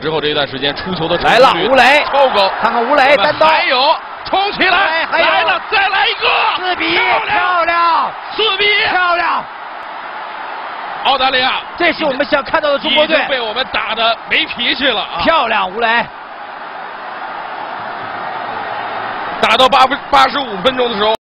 之后这一段时间出球的来了吴磊超高看看吴磊单刀还有冲起来还来了再来一个四比一漂亮四比一漂亮澳大利亚这是我们想看到的中国队被我们打的没脾气了啊漂亮吴磊打到八分八十五分钟的时候